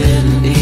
didn't